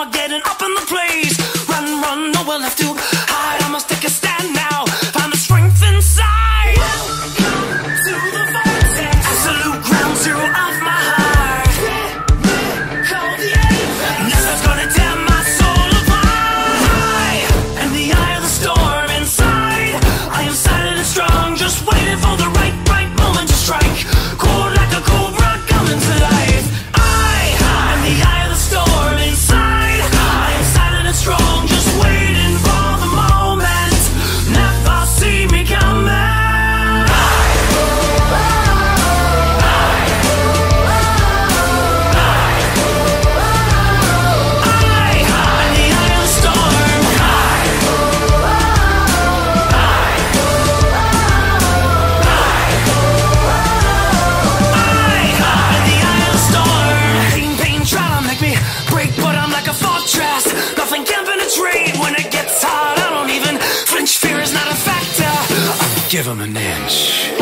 asphalt. I'm a getting up give him an inch.